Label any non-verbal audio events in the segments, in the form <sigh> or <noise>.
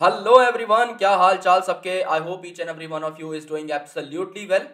Hello everyone क्या हाल चाल सबके? I hope each and every one of you is doing absolutely well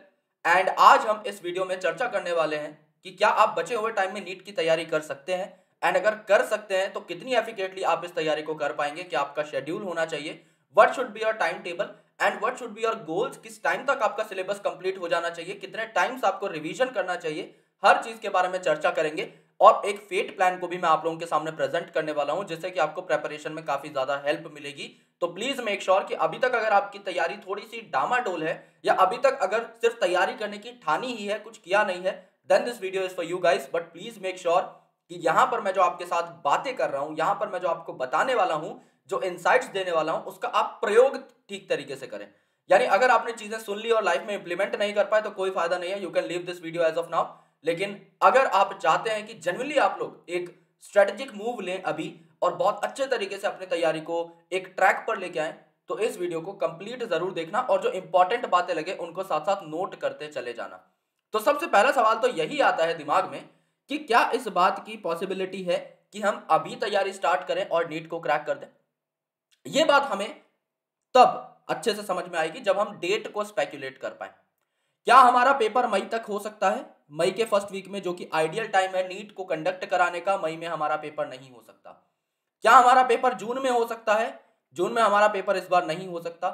and आज हम इस वीडियो में चर्चा करने वाले हैं कि क्या आप बचे हुए टाइम में नीट की तैयारी कर सकते हैं? एंड अगर कर सकते हैं तो कितनी एफिकेटली आप इस तैयारी को कर पाएँगे? क्या आपका शेड्यूल होना चाहिए? What should be your time table and what should be your goals किस टाइम तक आपका सिलेबस कंप्लीट हो जाना चाहिए? कितने टाइम्स आपको रिविजन करना चाहिए? हर चीज़ के बारे में चर्चा करेंगे। और एक फेट प्लान को भी मैं आप लोगों के सामने प्रेजेंट करने वाला हूँ, जिससे कि आपको प्रेपरेशन में काफ़ी ज़्यादा हेल्प मिलेगी। तो प्लीज़ मेक श्योर कि अभी तक अगर आपकी तैयारी थोड़ी सी डामाडोल है, या अभी तक अगर सिर्फ़ तैयारी करने की ठानी ही है, कुछ किया नहीं है then this video is for you guys but please make sure कि यहाँ पर मैं जो आपके साथ बातें कर रहा हूँ, यहाँ पर मैं जो आपको बताने वाला हूँ, जो इनसाइट्स देने वाला हूँ, उसका आप प्रयोग ठीक तरीके से करें। यानी अगर आपने चीज़ें सुन ली और लाइफ में इंप्लीमेंट नहीं कर पाए तो कोई फ़ायदा नहीं है you can leave this video as of now लेकिन अगर आप चाहते हैं कि जनरली आप लोग एक स्ट्रेटेजिक मूव लें अभी और बहुत अच्छे तरीके से अपनी तैयारी को एक ट्रैक पर लेके आए तो इस वीडियो को कंप्लीट ज़रूर देखना और जो इंपॉर्टेंट बातें लगे, उनको साथ साथ नोट करते चले जाना। तो सबसे पहला सवाल तो यही आता है दिमाग में कि क्या इस बात की पॉसिबिलिटी है कि हम अभी तैयारी स्टार्ट करें और नीट को क्रैक कर दें? यह बात हमें तब अच्छे से समझ में आएगी जब हम डेट को स्पेक्यूलेट कर पाए। क्या हमारा पेपर मई तक हो सकता है? मई के फ़र्स्ट वीक में जो कि आइडियल टाइम है नीट को कंडक्ट कराने का, मई में हमारा पेपर नहीं हो सकता। क्या हमारा पेपर जून में हो सकता है? जून में हमारा पेपर इस बार नहीं हो सकता,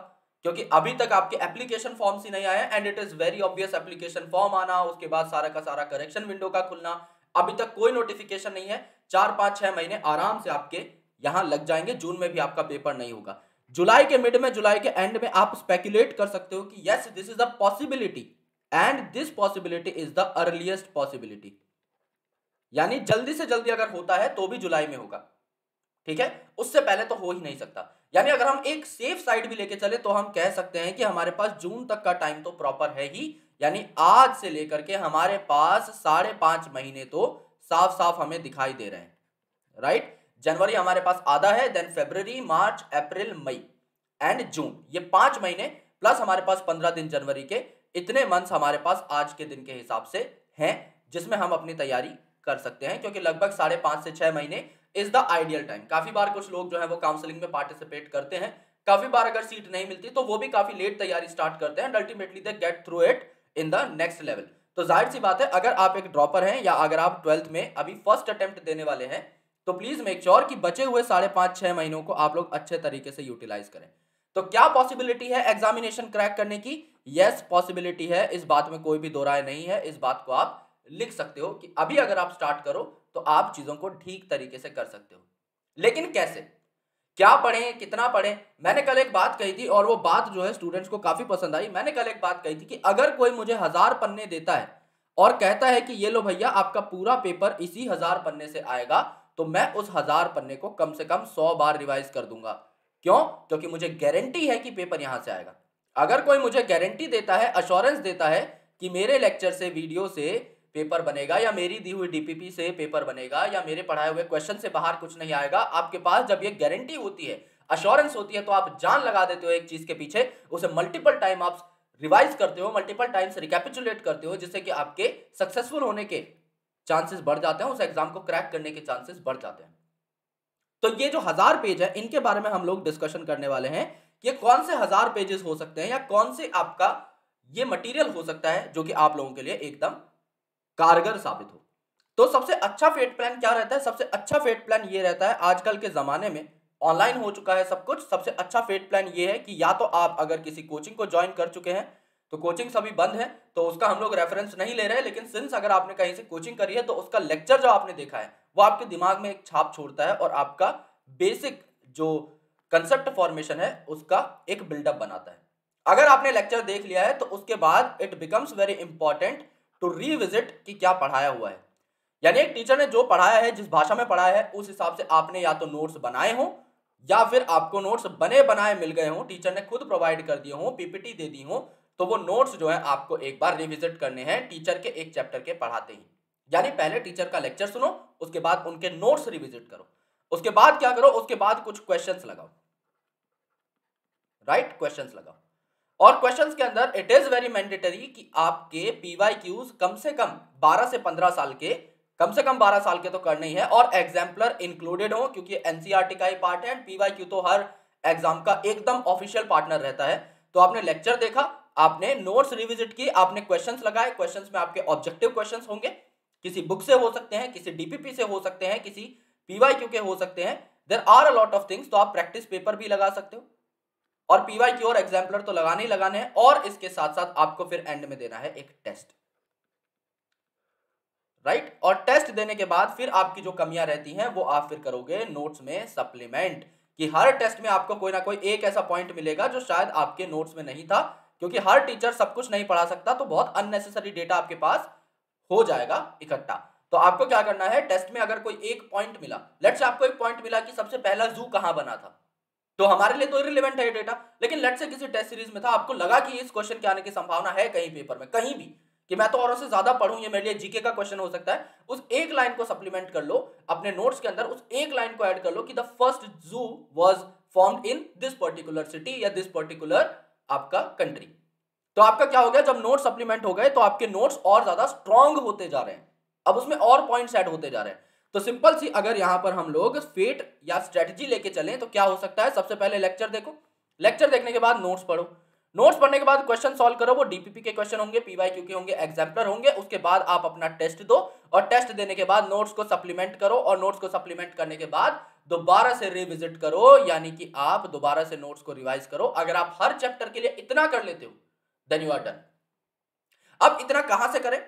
क्योंकि अभी तक आपके एप्लीकेशन फॉर्म्स ही नहीं आए and it is very obvious application form आना, उसके बाद सारा का सारा करेक्शन विंडो का खुलना, अभी तक कोई नोटिफिकेशन नहीं है। चार, पाँच, छह महीने आराम से आपके यहाँ लग जाएँगे, जून में भी आपका पेपर नहीं होगा। जुलाई के मिड में, जुलाई के एंड में आप स्पेकुलेट कर सकते हो कि yes this is a possibility and this possibility is the earliest possibility यानी जल्दी से जल्दी अगर होता है तो भी जुलाई में होगा। ठीक है? उससे पहले तो हो ही नहीं सकता। यानी अगर हम एक सेफ़ साइड भी लेके चले तो हम कह सकते हैं कि हमारे पास जून तक का टाइम तो प्रॉपर है ही। यानी आज से लेकर के हमारे पास साढ़े पाँच महीने तो साफ़ साफ़ हमें दिखाई दे रहे हैं। राइट जनवरी हमारे पास आधा है then February March April May and June ये पाँच महीने प्लस हमारे पास पंद्रह दिन जनवरी के इतने मंथ्स हमारे पास आज के दिन के हिसाब से हैं, जिसमें हम अपनी तैयारी कर सकते हैं, क्योंकि लगभग साढ़े पाँच से छह महीने इज़ द आइडियल टाइम काफ़ी बार कुछ लोग जो है वो काउंसलिंग में पार्टिसिपेट करते हैं। काफ़ी बार अगर सीट नहीं मिलती तो वो भी काफ़ी लेट तैयारी स्टार्ट करते हैं ultimately they get through it in the next level तो ज़ाहिर सी बात है, अगर आप एक ड्रॉपर हैं या अगर आप ट्वेल्थ में अभी फ़र्स्ट अटेम्प्ट देने वाले हैं तो प्लीज़ मेक श्योर कि बचे हुए साढ़े पाँच, छह महीनों को आप लोग अच्छे तरीके से यूटिलाइज करें। तो क्या पॉसिबिलिटी है एग्जामिनेशन क्रैक करने की? यस पॉसिबिलिटी है। इस बात में कोई भी दो नहीं है। इस बात को आप लिख सकते हो कि अभी अगर आप स्टार्ट करो तो आप चीज़ों को ठीक तरीके से कर सकते हो। लेकिन कैसे? क्या पढ़ें, कितना पढ़ें? मैंने कल एक बात कही थी और वो बात जो है स्टूडेंट्स को काफ़ी पसंद आई। मैंने कल एक बात कही थी कि अगर कोई मुझे हज़ार पन्ने देता है और कहता है कि ये लो भैया, आपका पूरा पेपर इसी हज़ार पन्ने से आएगा तो मैं उस हज़ार पन्ने को कम से कम सौ बार रिवाइज कर दूँगा। क्यों? क्योंकि मुझे गारंटी है कि पेपर यहाँ से आएगा। अगर कोई मुझे गारंटी देता है अश्योरेंस देता है कि मेरे लेक्चर से वीडियो से पेपर बनेगा या मेरी दी हुई डीपीपी से पेपर बनेगा या मेरे पढ़ाए हुए क्वेश्चन से बाहर कुछ नहीं आएगा, आपके पास जब ये गारंटी होती है अश्योरेंस होती है तो आप जान लगा देते हो एक चीज़ के पीछे, उसे मल्टीपल टाइम आप रिवाइज करते हो मल्टीपल टाइम्स रिकेपिचुलेट करते हो, जिससे कि आपके सक्सेसफुल होने के चांसेस बढ़ जाते हैं, उस एग्ज़ाम को क्रैक करने के चांसेस बढ़ जाते हैं। तो ये जो हज़ार पेज है, इनके बारे में हम लोग डिस्कशन करने वाले हैं ये कौन से हज़ार पेजेस हो सकते हैं या कौन से आपका ये मटेरियल हो सकता है, जो कि आप लोगों के लिए एकदम कारगर साबित हो। तो सबसे अच्छा फेट प्लान क्या रहता है? सबसे अच्छा फेट प्लान ये रहता है, आजकल के जमाने में ऑनलाइन हो चुका है सब कुछ। सबसे अच्छा फेट प्लान ये है कि या तो आप अगर किसी कोचिंग को ज्वाइन कर चुके हैं तो कोचिंग सभी बंद है तो उसका हम लोग रेफरेंस नहीं ले रहे हैं, लेकिन सिंस अगर आपने कहीं से कोचिंग करी है तो उसका लेक्चर जो आपने देखा है, वो आपके दिमाग में एक छाप छोड़ता है और आपका बेसिक जो कंसेप्ट फॉर्मेशन है, उसका एक बिल्डअप बनाता है। अगर आपने लेक्चर देख लिया है तो उसके बाद it becomes very important to revisit कि क्या पढ़ाया हुआ है। यानी एक टीचर ने जो पढ़ाया है, जिस भाषा में पढ़ाया है, उस हिसाब से आपने या तो नोट्स बनाए हो, या फिर आपको नोट्स बने बनाए मिल गए हो टीचर ने खुद प्रोवाइड कर दिए हो पीपीटी दे दी हो तो वो नोट्स जो है आपको एक बार रिविजिट करने हैं टीचर के एक चैप्टर के पढ़ाते ही। यानी पहले टीचर का लेक्चर सुनो, उसके बाद उनके नोट्स रिविजिट करो। उसके बाद क्या करो, उसके बाद कुछ क्वेश्चंस लगाओ। राइट क्वेश्चंस लगाओ। और क्वेश्चंस के अंदर इट इज़ वेरी मैंडेटरी कि आपके पीवाई क्यूज कम से कम 12 से 15 साल के, कम से कम 12 साल के तो करने ही है और एग्जाम्पलर इंक्लूडेड हो क्योंकि एनसीआरटी e का ही पार्ट है एंड पीवाई क्यू तो हर एग्ज़ाम का एकदम ऑफिशियल पार्टनर रहता है। तो आपने लेक्चर देखा, आपने नोट्स रिविजिट किए, आपने क्वेश्चंस लगाए क्वेश्चंस में आपके ऑब्जेक्टिव क्वेश्चंस होंगे। किसी बुक से हो सकते हैं, किसी डीपीपी से हो सकते हैं, किसी पीवाई के हो सकते हैं। There are a lot of things तो आप प्रैक्टिस पेपर भी लगा सकते हो। और पीवाई की और एग्जाम्पलर तो लगाने ही लगाने हैं, और इसके साथ साथ आपको फिर एंड में देना है एक टेस्ट राइट right? और टेस्ट देने के बाद फिर आपकी जो कमियाँ रहती हैं, वो आप फिर करोगे नोट्स में सप्लीमेंट कि हर टेस्ट में आपको कोई ना कोई एक ऐसा पॉइंट मिलेगा जो शायद आपके नोट्स में नहीं था, क्योंकि हर टीचर सब कुछ नहीं पढ़ा सकता तो बहुत अननेसेसरी डेटा आपके पास हो जाएगा इकट्ठा। तो आपको क्या करना है टेस्ट में अगर कोई एक पॉइंट मिला लेट्स आपको एक पॉइंट मिला कि सबसे पहला जू कहाँ बना था? तो हमारे लिए तो इरिलेवेंट है डेटा लेकिन लेट से किसी टेस्ट सीरीज़ में था, आपको लगा कि इस क्वेश्चन के आने की संभावना है कहीं पेपर में, कहीं भी, कि मैं तो और से ज़्यादा पढ़ूं, ये मेरे लिए जीके का क्वेश्चन हो सकता है। उस एक लाइन को सप्लीमेंट कर लो, अपने नोट्स के अंदर उस एक लाइन को ऐड कर लो कि the first zoo was formed in this particular city या दिस पर्टिकुलर आपका कंट्री तो आपका क्या हो गया? जब नोट सप्लीमेंट हो गए तो आपके नोट्स और ज़्यादा स्ट्रांग होते जा रहे हैं। अब उसमें और पॉइंट्स ऐड होते जा रहे हैं। तो सिंपल सी, अगर यहाँ पर हम लोग फेट या स्ट्रेटजी लेके चलें तो क्या हो सकता है? सबसे पहले लेक्चर देखो। लेक्चर देखने के बाद नोट्स पढ़ो। नोट्स पढ़ने के बाद क्वेश्चन सॉल्व करो। वो डीपीपी के क्वेश्चन होंगे पीवाई क्यू के होंगे एग्जाम्पलर होंगे। उसके बाद आप अपना टेस्ट दो और टेस्ट देने के बाद नोट्स को सप्लीमेंट करो और नोट्स को सप्लीमेंट करने के बाद दोबारा से रिविजिट करो, यानी कि आप दोबारा से नोट्स को रिवाइज करो। अगर आप हर चैप्टर के लिए इतना कर लेते हो देन यू आर डन अब इतना कहाँ से करें?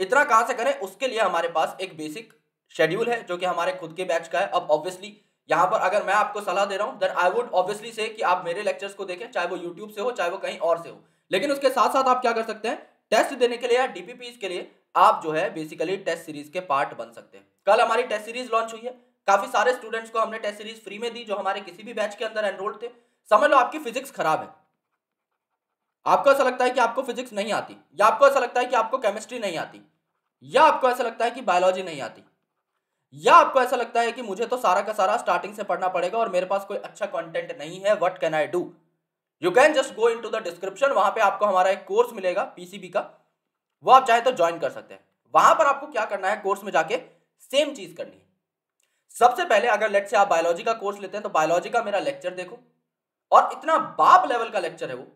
इतना कहाँ से करें? उसके लिए हमारे पास एक बेसिक शेड्यूल है, जो कि हमारे खुद के बैच का है। अब ऑब्वियसली यहाँ पर अगर मैं आपको सलाह दे रहा हूँ देन आई वुड ऑब्वियसली से कि आप मेरे लेक्चर्स को देखें, चाहे वो यूट्यूब से हो, चाहे वो कहीं और से हो। लेकिन उसके साथ साथ आप क्या कर सकते हैं? टेस्ट देने के लिए या डीपीपी के लिए आप जो है बेसिकली टेस्ट सीरीज़ के पार्ट बन सकते हैं। कल हमारी टेस्ट सीरीज़ लॉन्च हुई है। काफ़ी सारे स्टूडेंट्स को हमने टेस्ट सीरीज़ फ्री में दी, जो हमारे किसी भी बैच के अंदर एनरोल्ड थे। समझ लो आपकी फिजिक्स खराब है। आपको ऐसा लगता है कि आपको फिजिक्स नहीं आती, या आपको ऐसा लगता है कि आपको केमिस्ट्री नहीं आती, या आपको ऐसा लगता है कि बायोलॉजी नहीं आती। या आपको ऐसा लगता है कि मुझे तो सारा का सारा स्टार्टिंग से पढ़ना पड़ेगा और मेरे पास कोई अच्छा कंटेंट नहीं है what can I do you can just go into the description वहाँ पे आपको हमारा एक कोर्स मिलेगा पीसीबी का। वो आप चाहे तो ज्वाइन कर सकते हैं। वहाँ पर आपको क्या करना है कोर्स में जाके सेम चीज़ करनी है। सबसे पहले अगर लेट से आप बायोलॉजी का कोर्स लेते हैं तो बायोलॉजी का मेरा लेक्चर देखो। और इतना बाप लेवल का लेक्चर है वो।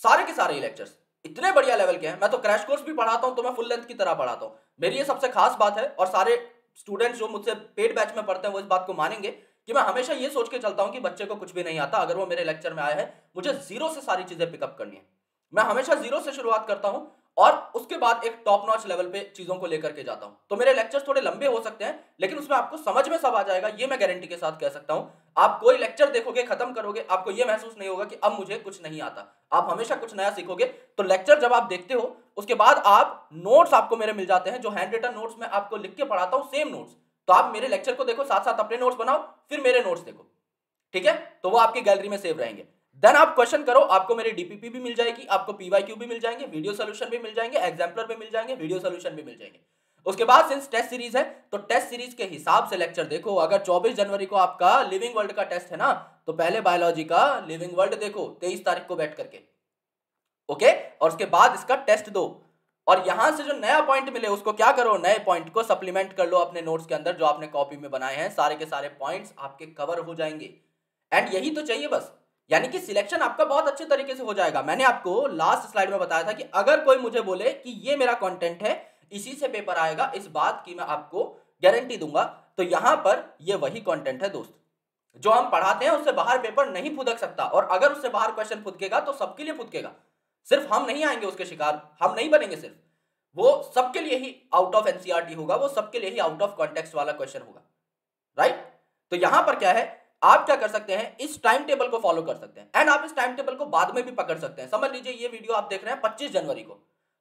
सारे के सारे लेक्चर्स इतने बढ़िया लेवल के हैं। मैं तो क्रैश कोर्स भी पढ़ाता हूँ तो मैं फुल लेंथ की तरह पढ़ाता हूँ। मेरी ये सबसे खास बात है, और सारे स्टूडेंट्स जो मुझसे पेड बैच में पढ़ते हैं, वो इस बात को मानेंगे कि मैं हमेशा ये सोच के चलता हूँ कि बच्चे को कुछ भी नहीं आता, अगर वो मेरे लेक्चर में आया है, मुझे ज़ीरो से सारी चीज़ें पिकअप करनी है। मैं हमेशा ज़ीरो से शुरुआत करता हूँ और उसके बाद एक टॉप नॉच लेवल पे चीज़ों को लेकर के जाता हूँ। तो मेरे लेक्चर थोड़े लंबे हो सकते हैं, लेकिन उसमें आपको समझ में सब आ जाएगा, ये मैं गारंटी के साथ कह सकता हूँ। आप कोई लेक्चर देखोगे, खत्म करोगे, आपको ये महसूस नहीं होगा कि अब मुझे कुछ नहीं आता। आप हमेशा कुछ नया सीखोगे तो लेक्चर जब आप देखते हो, उसके बाद आप नोट्स आपको मेरे मिल जाते हैं, जो हैंड रिटन नोट्स में आपको लिख के पढ़ाता हूँ सेम नोट्स तो आप मेरे लेक्चर को देखो साथ साथ अपने नोट्स बनाओ, फिर मेरे नोट्स देखो। ठीक है? तो वो आपकी गैलरी में सेव रहेंगे। देन आप क्वेश्चन करो, आपको मेरी डीपीपी भी मिल जाएगी, आपको पीवाईक्यू भी मिल जाएँगे वीडियो सोल्यूशन भी मिल जाएँगे एग्जाम्पलर भी मिल जाएँगे वीडियो सोल्यूशन भी मिल जाएँगे। उसके बाद सिंस टेस्ट सीरीज़ है तो टेस्ट सीरीज़ के हिसाब से लेक्चर देखो। अगर 24 जनवरी को आपका लिविंग वर्ल्ड का टेस्ट है ना तो पहले बायोलॉजी का लिविंग वर्ल्ड देखो 23 तारीख को बैठ करके। ओके और उसके बाद इसका टेस्ट दो। और यहाँ से जो नया पॉइंट मिले, उसको क्या करो? नए पॉइंट को सप्लीमेंट कर लो अपने नोट्स के अंदर, जो आपने कॉपी में बनाए हैं, सारे के सारे पॉइंट्स आपके कवर हो जाएँगे। एंड यही तो चाहिए बस। यानी कि सिलेक्शन आपका बहुत अच्छे तरीके से हो जाएगा। मैंने आपको लास्ट स्लाइड में बताया था कि अगर कोई मुझे बोले कि ये मेरा कंटेंट है, इसी से पेपर आएगा, इस बात की मैं आपको गारंटी दूँगा। तो यहाँ पर ये वही कंटेंट है दोस्त। जो हम पढ़ाते हैं, उससे बाहर पेपर नहीं फुदक सकता। और अगर उससे बाहर क्वेश्चन फुदकेगा तो सबके लिए फुदकेगा। सिर्फ़ हम नहीं आएँगे उसके शिकार, हम नहीं बनेंगे सिर्फ़। वो सबके लिए ही आउट ऑफ़ एनसीआरटी होगा, वो सबके लिए ही आउट ऑफ़ कॉन्टेक्स्ट वाला क्वेश्चन होगा। राइट तो यहाँ पर क्या है? आप क्या कर सकते हैं, इस टाइम टेबल को फॉलो कर सकते हैं। एंड आप इस टाइम टेबल को बाद में भी पकड़ सकते हैं। समझ लीजिए, ये वीडियो आप देख रहे हैं पच्चीस जनवरी को।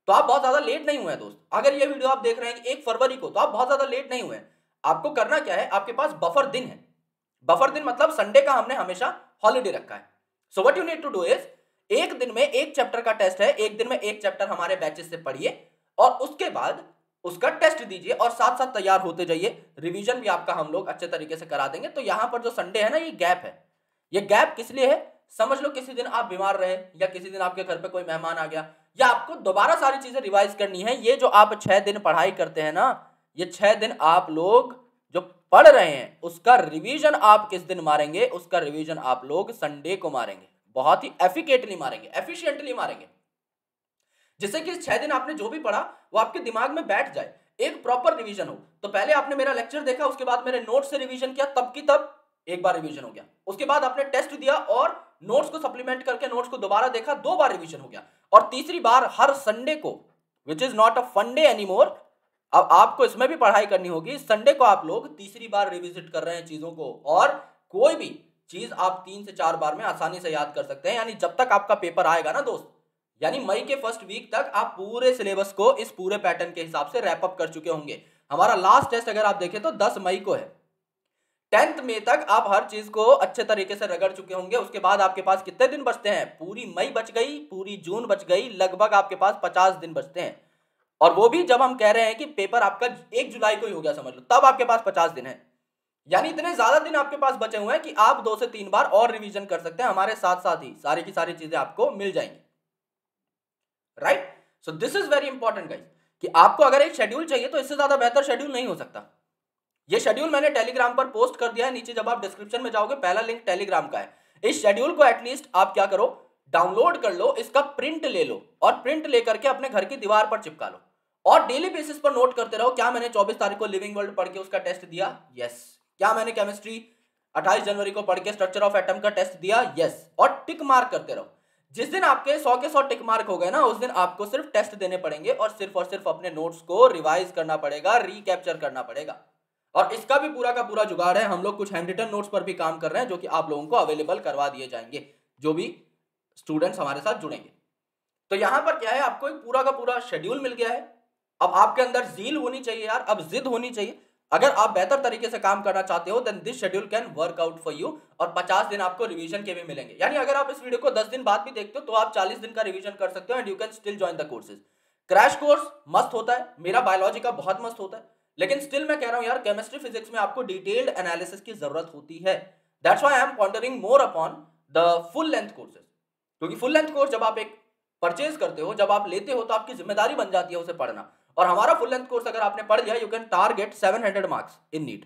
तो आप बहुत ज़्यादा लेट नहीं हुए हैं दोस्त। अगर ये वीडियो आप देख रहे हैं एक फरवरी को तो आप बहुत ज़्यादा लेट नहीं हुए हैं। आपको करना क्या है, आपके पास बफर दिन है। बफर दिन मतलब संडे का हमने हमेशा हॉलीडे रखा है। So what you need to do is एक दिन में एक चैप्टर का टेस्ट है, एक दिन में एक चैप्टर हमारे बैचेस से पढ़िए। और उसके बाद उसका टेस्ट दीजिए और साथ साथ तैयार होते जाइए। रिवीजन भी आपका हम लोग अच्छे तरीके से करा देंगे। तो यहाँ पर जो संडे है ना, ये गैप है। ये गैप किस लिए है? समझ लो किसी दिन आप बीमार रहे या किसी दिन आपके घर पे कोई मेहमान आ गया या आपको दोबारा सारी चीज़ें रिवाइज करनी है। ये जो आप छह दिन पढ़ाई करते हैं ना, ये छह दिन आप लोग जो पढ़ रहे हैं, उसका रिवीजन आप किस दिन मारेंगे? उसका रिवीजन आप लोग संडे को मारेंगे। बहुत ही एफिकेटली मारेंगे एफिशिएंटली मारेंगे। जिससे कि छह दिन आपने जो भी पढ़ा, वो आपके दिमाग में बैठ जाए। एक प्रॉपर रिवीजन हो। तो पहले आपने मेरा लेक्चर देखा, उसके बाद मेरे नोट से रिवीजन किया, तब की तब एक बार रिवीजन हो गया। उसके बाद आपने टेस्ट दिया और नोट्स को सप्लीमेंट करके नोट्स को दोबारा देखा, दो बार रिवीजन हो गया। और तीसरी बार हर संडे को विच इज़ नॉट अ फंडे एनी मोर अब आपको इसमें भी पढ़ाई करनी होगी। संडे को आप लोग तीसरी बार रिविजिट कर रहे हैं चीज़ों को और कोई भी चीज़ आप तीन से चार बार में आसानी से याद कर सकते हैं। यानी जब तक आपका पेपर आएगा ना दोस्त यानी मई के फ़र्स्ट वीक तक आप पूरे सिलेबस को इस पूरे पैटर्न के हिसाब से रैपअप कर चुके होंगे। हमारा लास्ट टेस्ट अगर आप देखें तो 10 मई को है। टेंथ मई तक आप हर चीज़ को अच्छे तरीके से रगड़ चुके होंगे। उसके बाद आपके पास कितने दिन बचते हैं? पूरी मई बच गई, पूरी जून बच गई, लगभग आपके पास पचास दिन बचते हैं। और वो भी जब हम कह रहे हैं कि पेपर आपका एक जुलाई को ही हो गया, समझ लो, तब आपके पास पचास दिन है। यानी इतने ज़्यादा दिन आपके पास बचे हुए हैं कि आप दो से तीन बार और रिवीजन कर सकते हैं। हमारे साथ साथ ही सारी की सारी चीज़ें आपको मिल जाएँगी। Right so this is very important guys कि आपको अगर एक शेड्यूल चाहिए तो इससे ज़्यादा बेहतर शेड्यूल नहीं हो सकता। ये शेड्यूल मैंने टेलीग्राम पर पोस्ट कर दिया है, नीचे जब आप डिस्क्रिप्शन में जाओगे, पहला लिंक टेलीग्राम का है। इस शेड्यूल को एटलीस्ट आप क्या करो डाउनलोड कर लो, इसका प्रिंट ले लो और प्रिंट लेकर के अपने घर की दीवार पर चिपका लो। और डेली बेसिस पर नोट करते रहो, क्या मैंने 24 तारीख को लिविंग वर्ल्ड पढ़ के उसका टेस्ट दिया? यस. क्या मैंने केमिस्ट्री 28 जनवरी को पढ़ के स्ट्रक्चर ऑफ़ एटम का टेस्ट दिया? यस. और टिक मार्क करते रहो। जिस दिन आपके सौ के सौ टिक मार्क हो गए ना, उस दिन आपको सिर्फ़ टेस्ट देने पड़ेंगे और सिर्फ़ और सिर्फ़ अपने नोट्स को रिवाइज करना पड़ेगा रिकैप्चर करना पड़ेगा। और इसका भी पूरा का पूरा जुगाड़ है, हम लोग कुछ हैंड रिटन नोट्स पर भी काम कर रहे हैं, जो कि आप लोगों को अवेलेबल करवा दिए जाएँगे, जो भी स्टूडेंट्स हमारे साथ जुड़ेंगे। तो यहाँ पर क्या है, आपको एक पूरा का पूरा शेड्यूल मिल गया है। अब आपके अंदर जील होनी चाहिए यार, अब जिद होनी चाहिए। अगर आप बेहतर तरीके से काम करना चाहते हो then this schedule can work out for you और 50 दिन आपको रिवीजन के भी मिलेंगे। यानी अगर आप इस वीडियो को 10 दिन बाद भी देखते हो तो आप 40 दिन का रिवीजन कर सकते हो and you can still join the courses crash course मस्त होता है। मेरा बायोलॉजी का बहुत मस्त होता है। लेकिन स्टिल मैं कह रहा हूँ यार केमिस्ट्री फिजिक्स में आपको डिटेल्ड एनालिसिस की ज़रूरत होती है। That's why I am pondering more upon the full length courses क्योंकि फुल लेंथ कोर्स जब आप एक परचेज करते हो, जब आप लेते हो तो आपकी ज़िम्मेदारी बन जाती है उसे पढ़ना। और हमारा फुल लेंथ कोर्स अगर आपने पढ़ लिया you can target 700 marks in NEET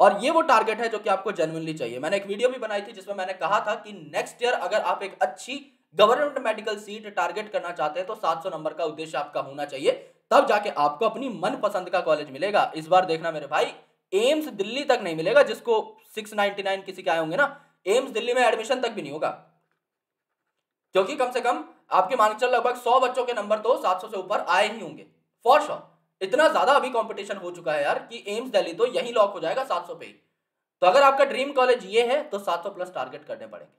और ये वो टारगेट है जो कि आपको जेनुअनली चाहिए। मैंने एक वीडियो भी बनाई थी जिसमें मैंने कहा था कि नेक्स्ट ईयर अगर आप एक अच्छी गवर्नमेंट मेडिकल सीट टारगेट करना चाहते हैं तो 700 नंबर का उद्देश्य आपका होना चाहिए। तब जाके आपको अपनी मनपसंद का कॉलेज मिलेगा। इस बार देखना मेरे भाई एम्स दिल्ली तक नहीं मिलेगा, जिसको 699 किसी के आए होंगे ना एम्स दिल्ली में एडमिशन तक भी नहीं होगा। क्योंकि कम से कम आपके मान चल लगभग सौ बच्चों के नंबर तो सात सौ से ऊपर आए ही होंगे। फॉर श्योर इतना ज़्यादा अभी कंपटीशन हो चुका है यार कि एम्स दिल्ली तो यही लॉक हो जाएगा 700 पे तो अगर आपका ड्रीम कॉलेज ये है तो 700 प्लस टारगेट करने पड़ेंगे।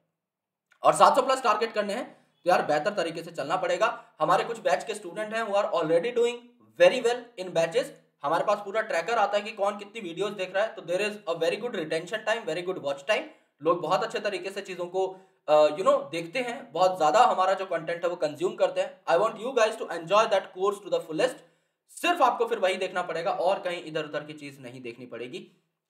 और 700 प्लस टारगेट करने हैं तो यार बेहतर तरीके से चलना पड़ेगा। हमारे कुछ बैच के स्टूडेंट हैं वो are already doing very well in batches हमारे पास पूरा ट्रैकर आता है कि कौन कितनी वीडियोस देख रहा है। तो there is a very good retention time very good watch time लोग बहुत अच्छे तरीके से चीज़ों को यू नो देखते हैं, बहुत ज़्यादा हमारा जो कंटेंट है वो कंज्यूम करते हैं। I want you guys to enjoy that course to the fullest सिर्फ़ आपको फिर वही देखना पड़ेगा और कहीं इधर उधर की चीज़ नहीं देखनी पड़ेगी।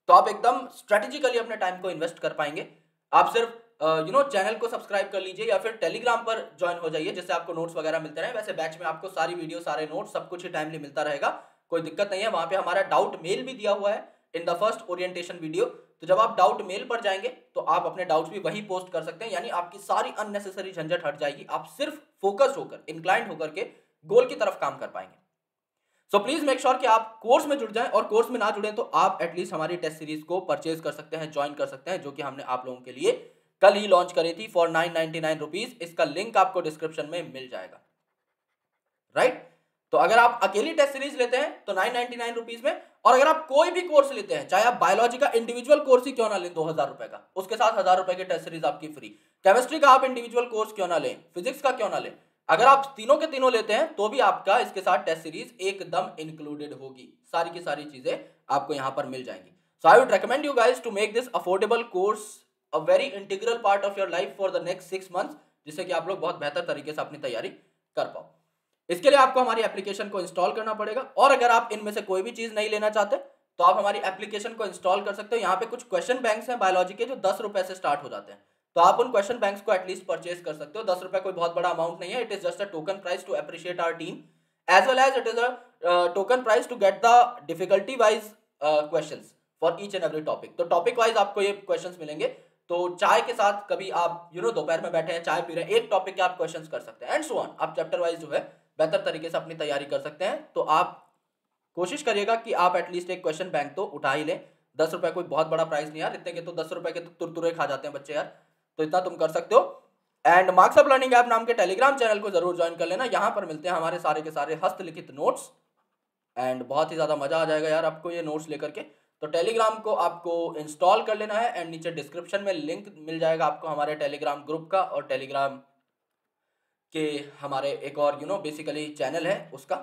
तो आप एकदम स्ट्रेटेजिकली अपने टाइम को इन्वेस्ट कर पाएँगे। आप सिर्फ़ यू नो चैनल को सब्सक्राइब कर लीजिए या फिर टेलीग्राम पर ज्वाइन हो जाइए, जिससे आपको नोट्स वगैरह मिलते रहे। वैसे बैच में आपको सारी वीडियो सारे नोट्स सब कुछ ही टाइमली मिलता रहेगा। कोई दिक्कत नहीं है, वहाँ पे हमारा डाउट मेल भी दिया हुआ है in the first orientation video तो जब आप डाउट मेल पर जाएँगे तो आप अपने डाउट्स भी वहीं पोस्ट कर सकते हैं, यानी आपकी सारी अननेसेसरी झंझट हट जाएगी। आप सिर्फ़ फोकस होकर इंक्लाइंड होकर के गोल की तरफ़ काम कर पाएँगे। सो प्लीज़ मेक श्योर कि आप कोर्स में जुड़ जाएँ और कोर्स में ना जुड़े तो आप एटलीस्ट हमारी टेस्ट सीरीज़ को परचेज कर सकते हैं ज्वाइन कर सकते हैं, जो कि हमने आप लोगों के लिए कल ही लॉन्च करी थी for nine ninety nine rupees इसका लिंक आपको डिस्क्रिप्शन में मिल जाएगा। Right right? तो अगर आप अकेली टेस्ट सीरीज़ लेते हैं तो नाइन नाइनटी नाइन रुपीज़ में, और अगर आप कोई भी कोर्स लेते हैं, चाहे आप बायोलॉजी का इंडिविजुअल कोर्स ही क्यों ना लें, दो हज़ार रुपए का, उसके साथ हज़ार रुपए की टेस्ट सीरीज़ आपकी फ्री केमिस्ट्री का आप इंडिविजुअल कोर्स क्यों ना लें फिजिक्स का क्यों ना लें? अगर आप तीनों के तीनों लेते हैं तो भी आपका इसके साथ टेस्ट सीरीज़ एकदम इंक्लूडेड होगी। सारी की सारी चीज़ें आपको यहाँ पर मिल जाएँगी। So I would recommend you guys to make this affordable course a very integral part of your life for the next six months जिससे कि आप लोग बहुत बेहतर तरीके से अपनी तैयारी कर पाओ। इसके लिए आपको हमारी एप्लीकेशन को इंस्टॉल करना पड़ेगा। और अगर आप इनमें से कोई भी चीज़ नहीं लेना चाहते तो आप हमारी एप्लीकेशन को इंस्टॉल कर सकते हो। यहाँ पे कुछ क्वेश्चन बैंक्स हैं बायोलॉजी के, जो दस रुपए से स्टार्ट हो जाते हैं। तो आप उन क्वेश्चन बैंक्स को एटलीस्ट परचेज कर सकते हो। दस रुपए कोई बहुत बड़ा अमाउंट नहीं है। It is just a token price to appreciate our team as well as it is a token price to get the difficulty wise question for each and every topic तो टॉपिक वाइज आपको ये question मिलेंगे। तो चाय के साथ कभी आप यू नो दोपहर में बैठे हैं, चाय पी रहे हैं, एक टॉपिक के आप क्वेश्चन कर सकते हैं एंड सो ऑन आप चैप्टर वाइज जो है बेहतर तरीके से अपनी तैयारी कर सकते हैं। तो आप कोशिश करिएगा कि आप एटलीस्ट एक क्वेश्चन बैंक तो उठा ही लें। दस रुपए कोई बहुत बड़ा प्राइस नहीं यार, इतने के तो दस रुपए के तो तुरतुरे खा जाते हैं बच्चे यार। तो इतना तुम कर सकते हो। And marks of learning app नाम के टेलीग्राम चैनल को ज़रूर ज्वाइन कर लेना। यहाँ पर मिलते हैं हमारे सारे के सारे हस्तलिखित नोट्स एंड बहुत ही ज़्यादा मज़ा आ जाएगा यार आपको ये नोट्स लेकर के। तो टेलीग्राम को आपको इंस्टॉल कर लेना है। एंड नीचे डिस्क्रिप्शन में लिंक मिल जाएगा आपको हमारे टेलीग्राम ग्रुप का और टेलीग्राम के हमारे एक और यू नो बेसिकली चैनल है उसका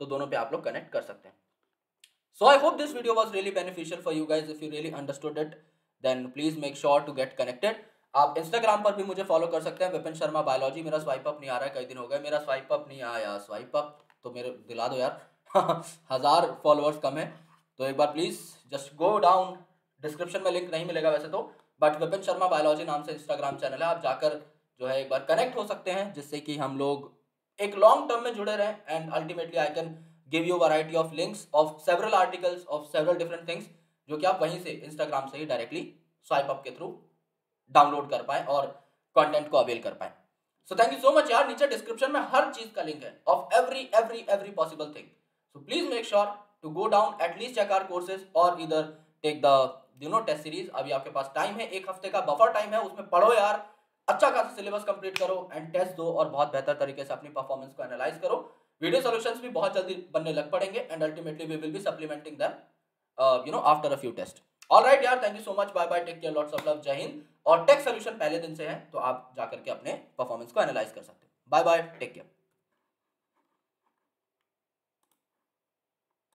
तो दोनों पे आप लोग कनेक्ट कर सकते हैं। So I hope this video was really beneficial for you guys if you really understood it then please make sure to get connected आप इंस्टाग्राम पर भी मुझे फॉलो कर सकते हैं। विपिन शर्मा बायोलॉजी मेरा स्वाइप अप नहीं आ रहा है, कई दिन हो गए। मेरा स्वाइप अप नहीं आया स्वाइप अप तो मेरे, दिला दो यार। <laughs> हज़ार फॉलोअर्स कम है। तो एक बार please just go down description में लिंक नहीं मिलेगा वैसे तो बट विपिन शर्मा बायोलॉजी नाम से इंस्टाग्राम चैनल है। आप जाकर जो है एक बार कनेक्ट हो सकते हैं, जिससे कि हम लोग एक लॉन्ग टर्म में जुड़े रहें and ultimately I can give you variety of links of several articles of several different things जो कि आप वहीं से इंस्टाग्राम से ही डायरेक्टली स्वाइप अप के थ्रू डाउनलोड कर पाए और कंटेंट को अवेल कर पाए। So thank you so much यार। नीचे डिस्क्रिप्शन में हर चीज़ का लिंक है of every every every possible thing so please make sure to go down at least check our courses और इधर take the you know test series अभी आपके पास टाइम है, एक हफ़्ते का बफर टाइम है, उसमें पढ़ो यार। अच्छा खासा सिलेबस कंप्लीट करो एंड टेस्ट दो और बहुत बेहतर तरीके से अपनी परफॉर्मेंस को एनालाइज करो। वीडियो सॉल्यूशंस भी बहुत जल्दी बनने लग पड़ेंगे and ultimately we will be supplementing them you know after a few test all right यार thank you so much bye bye take care lots of love जय हिंद और टेक्स सोल्यूशन पहले दिन से है तो आप जाकर के अपने परफॉर्मेंस को एनालाइज कर सकते हैं। Bye bye take care